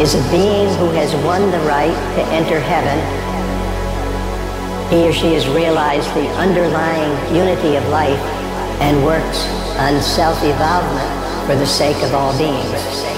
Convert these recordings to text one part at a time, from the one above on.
is a being who has won the right to enter heaven. He or she has realized the underlying unity of life and works on self-evolvement for the sake of all beings.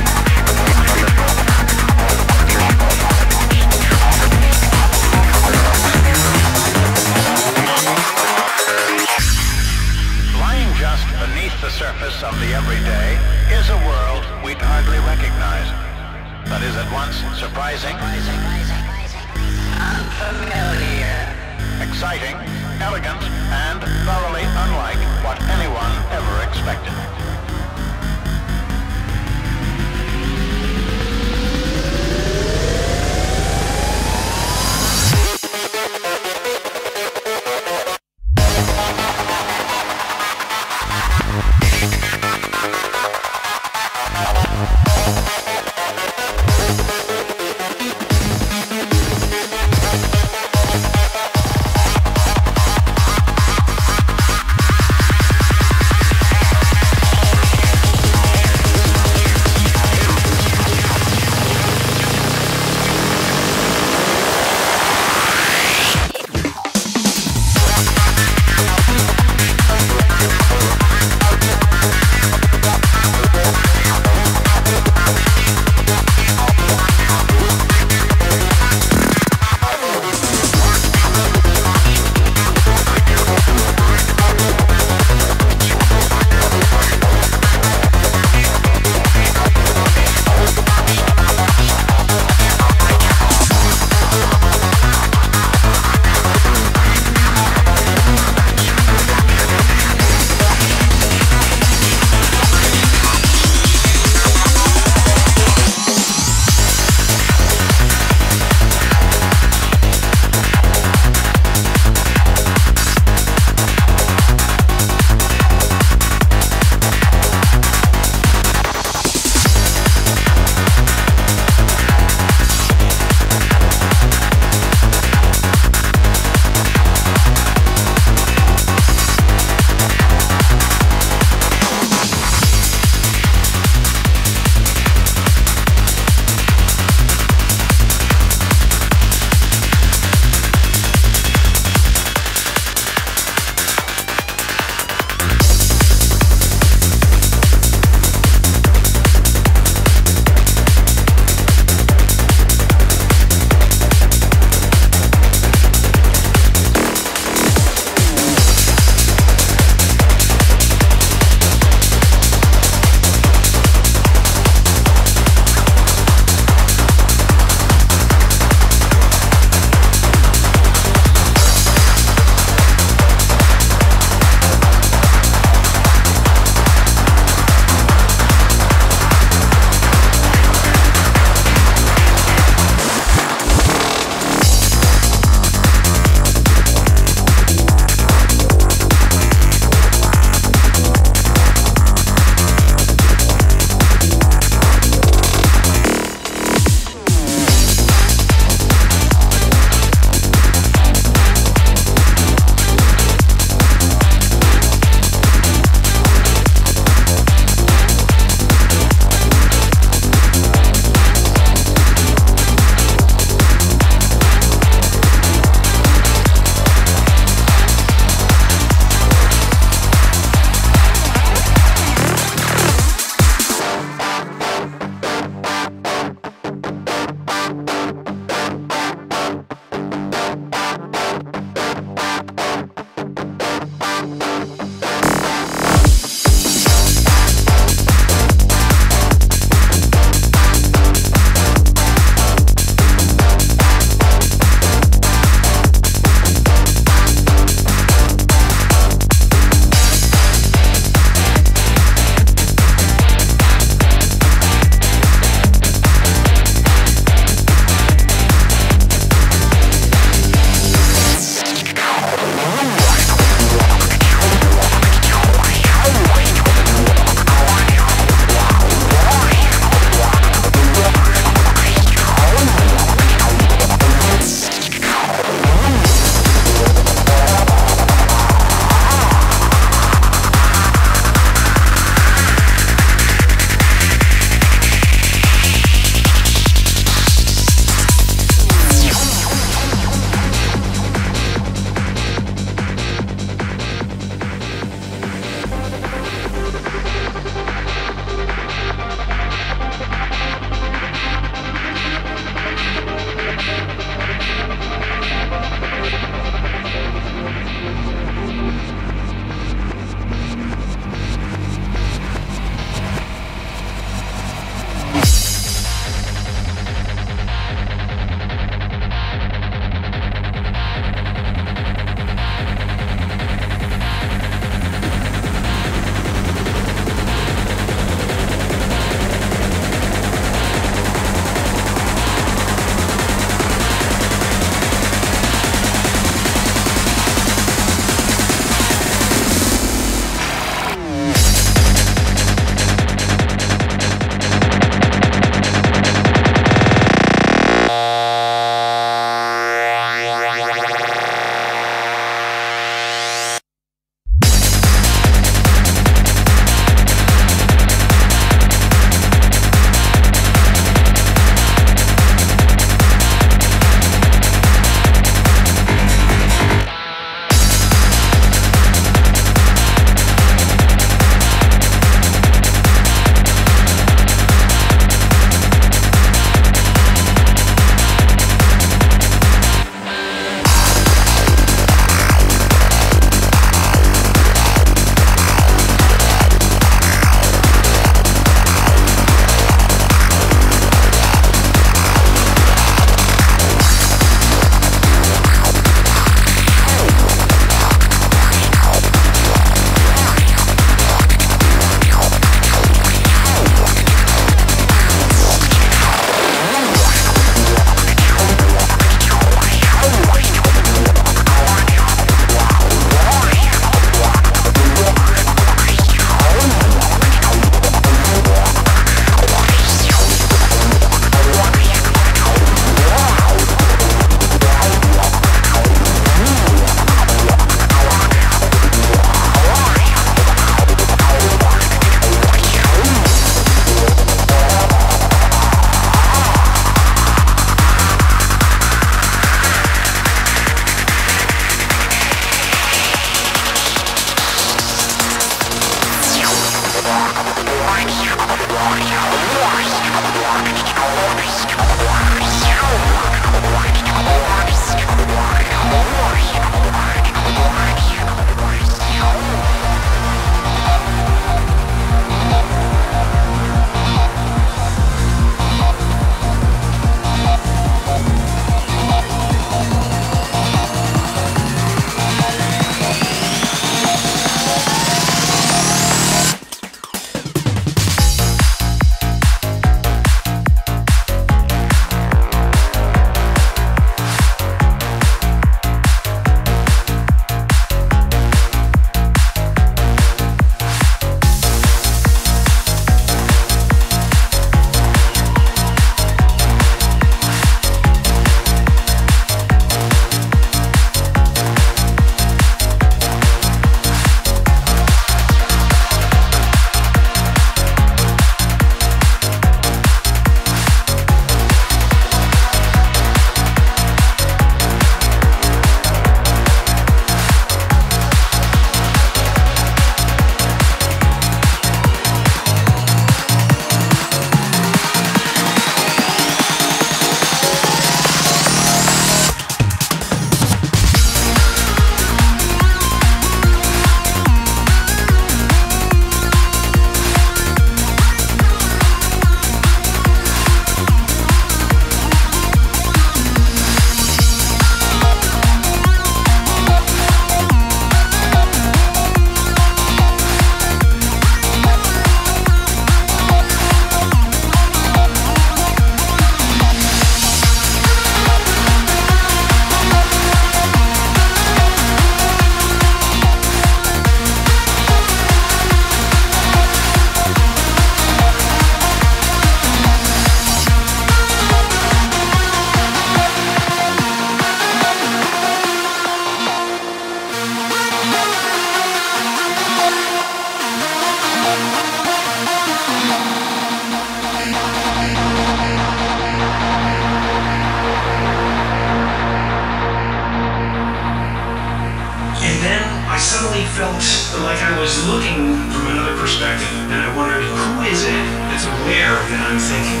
Felt like I was looking from another perspective, and I wondered, who is it that's aware that I'm thinking?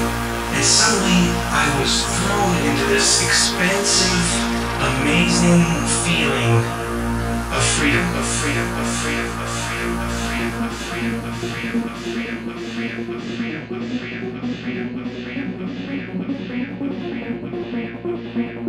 And suddenly I was thrown into this expansive, amazing feeling of freedom, of freedom, of freedom, of freedom, of freedom, of freedom, of freedom, of freedom, of freedom, of freedom, of freedom, of freedom, of freedom, of freedom, of freedom, of freedom, of freedom, of freedom,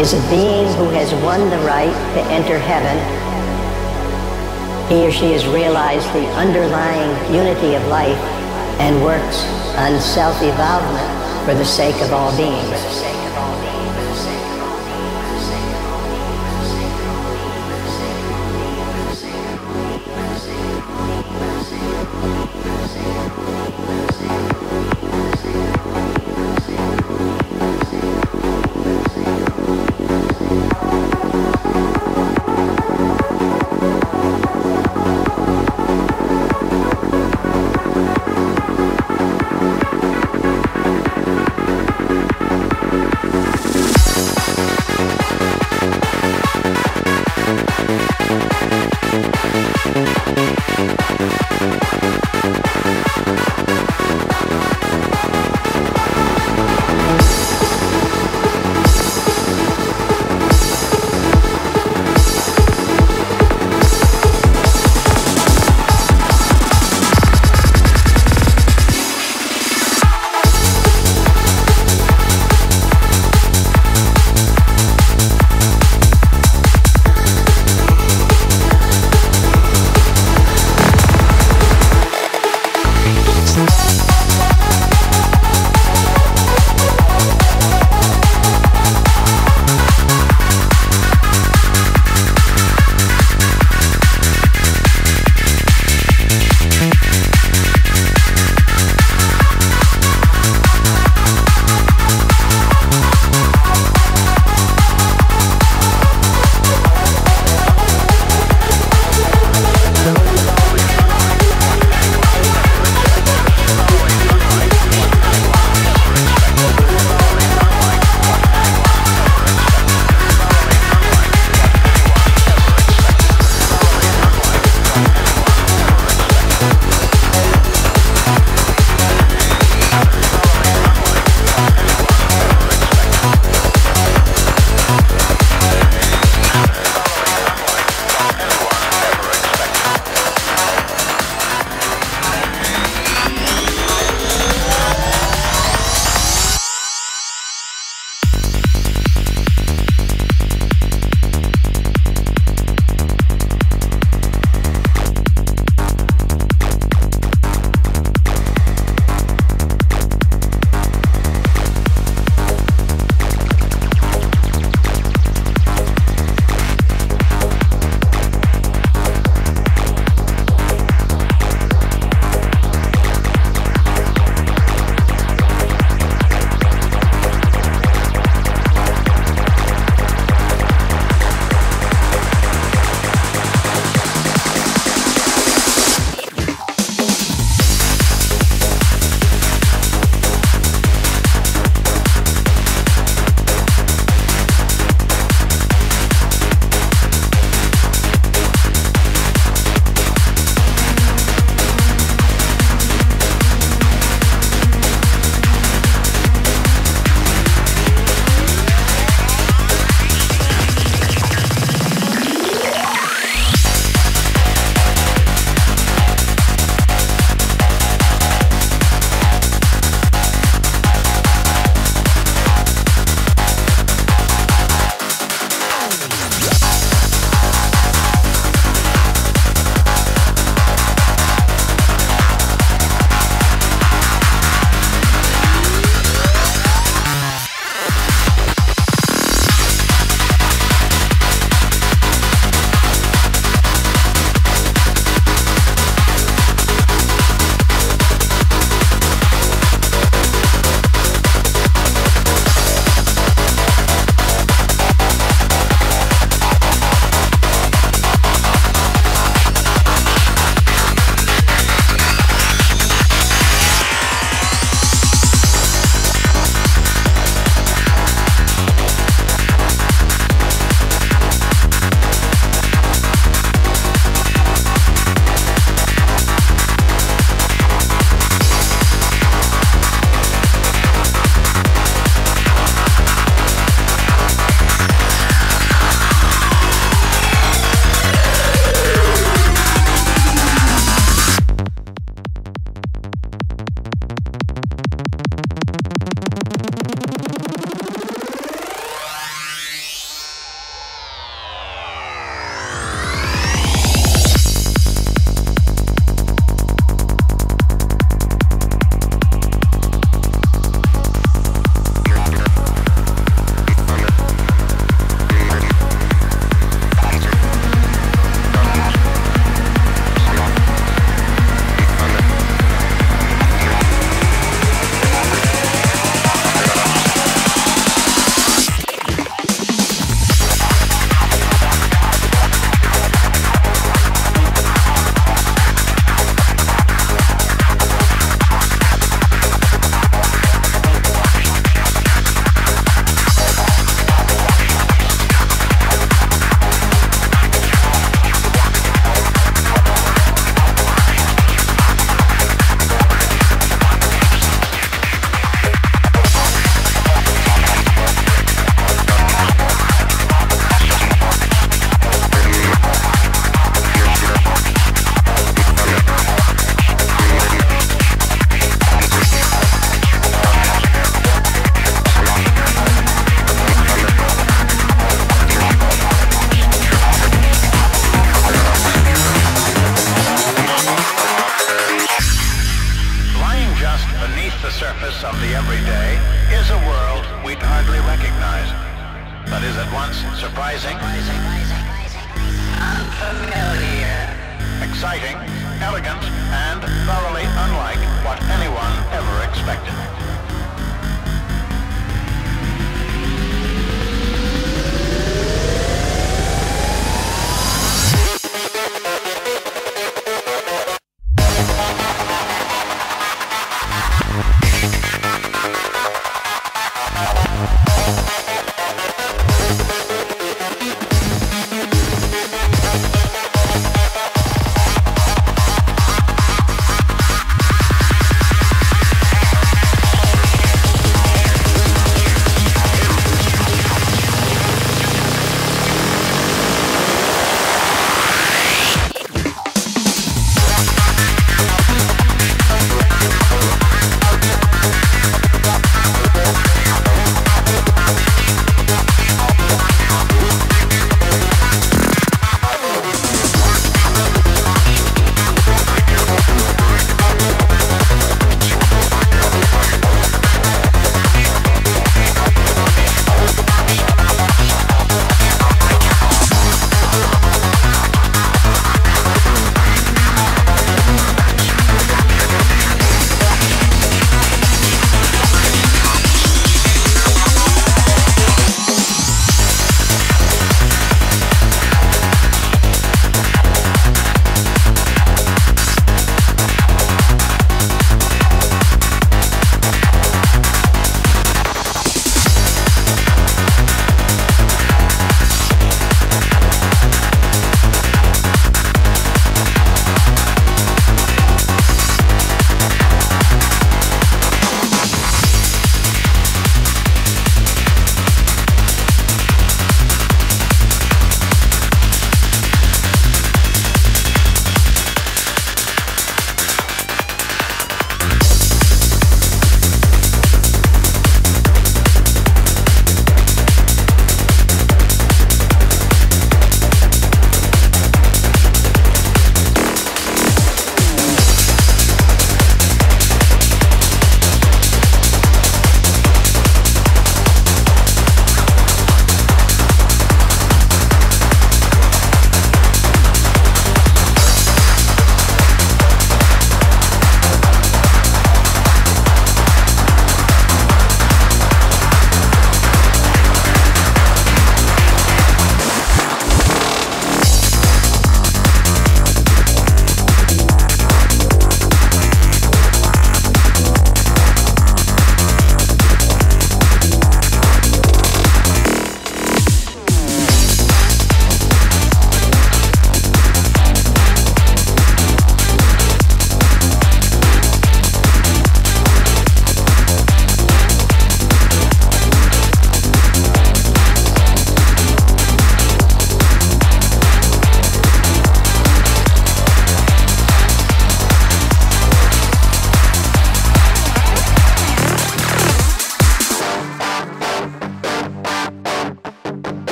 is a being who has won the right to enter heaven. He or she has realized the underlying unity of life and works on self-evolvement for the sake of all beings.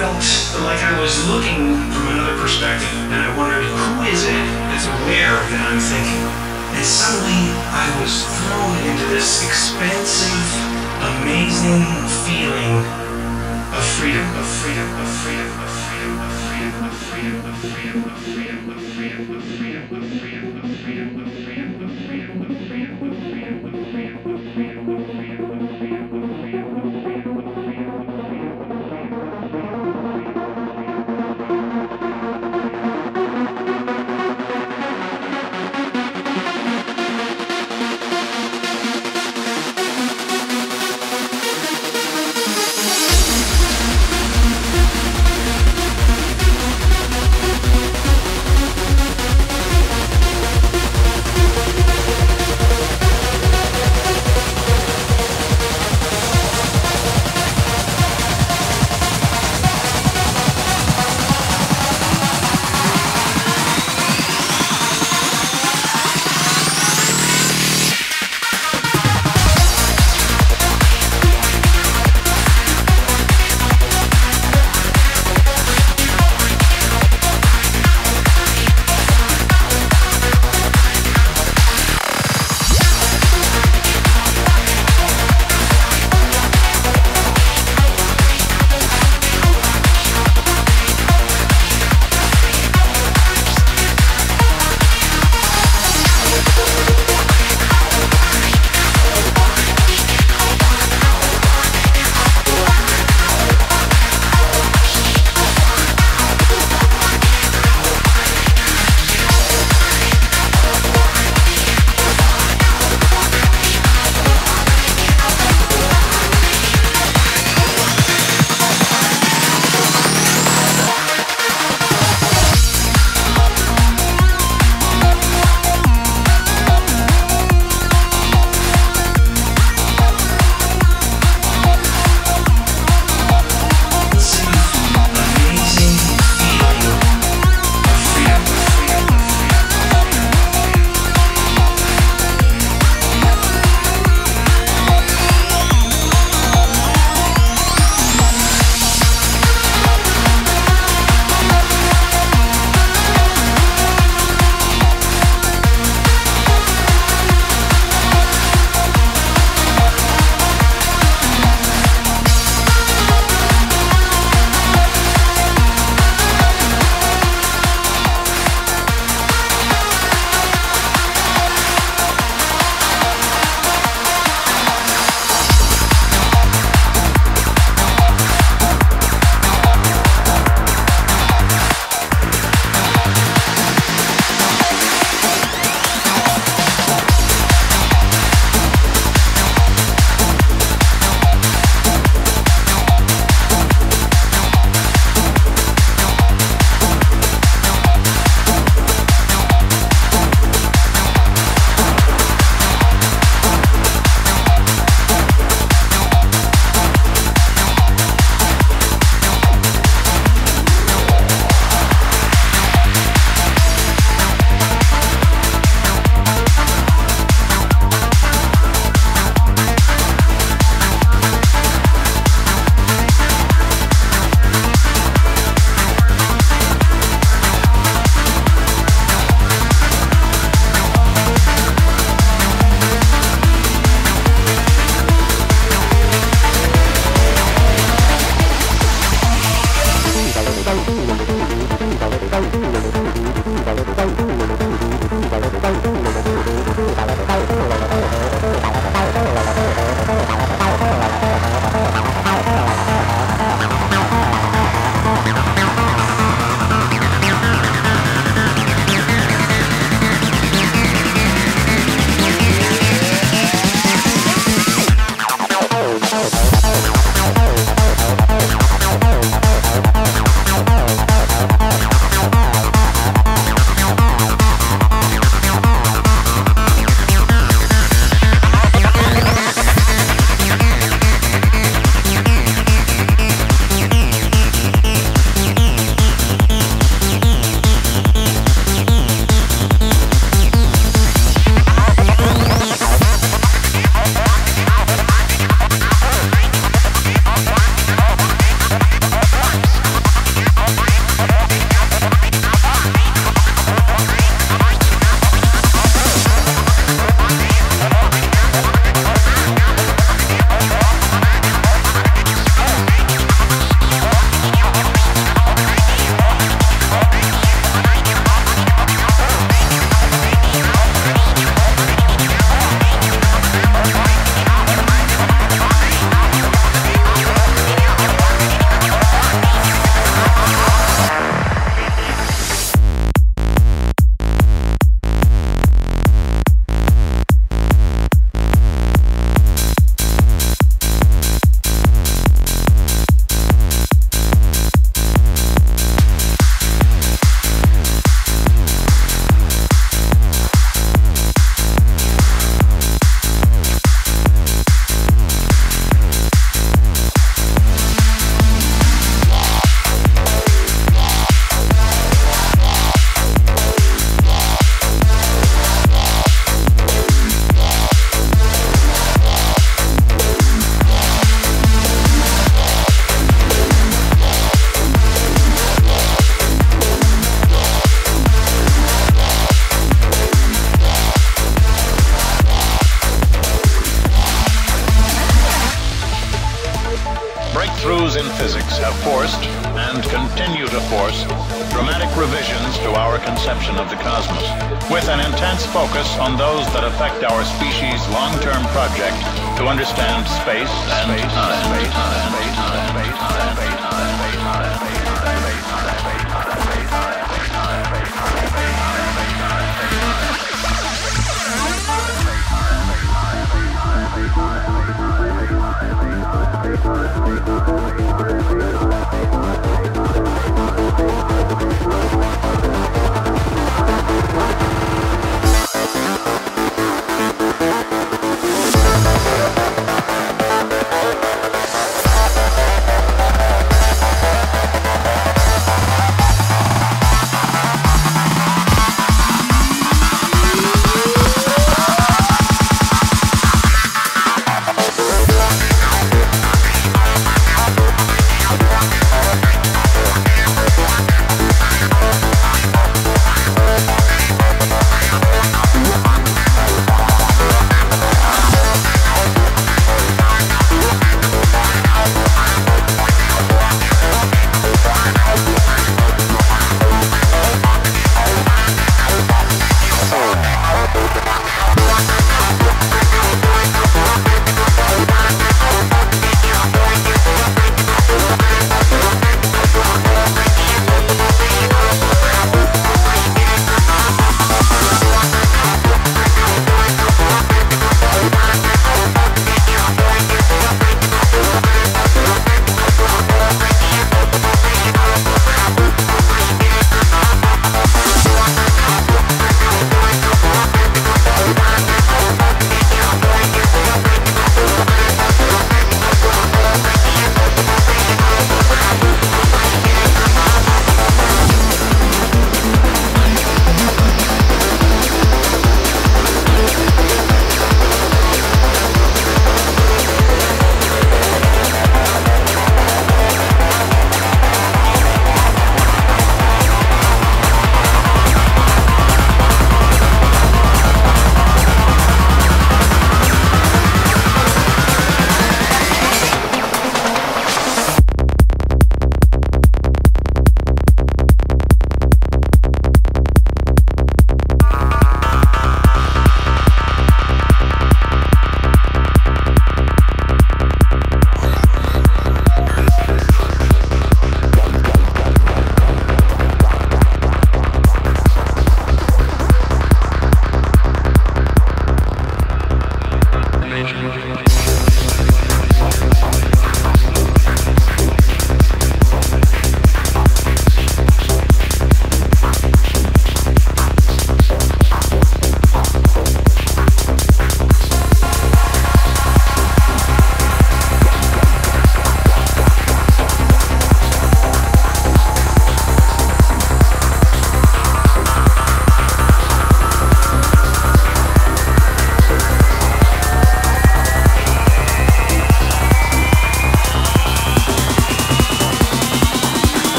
felt like I was looking from another perspective, and I wondered, who is it that's aware that I'm thinking? And suddenly, I was thrown into this expansive, amazing feeling of freedom, of freedom, of freedom, of freedom, of freedom, of freedom, of freedom. Of freedom.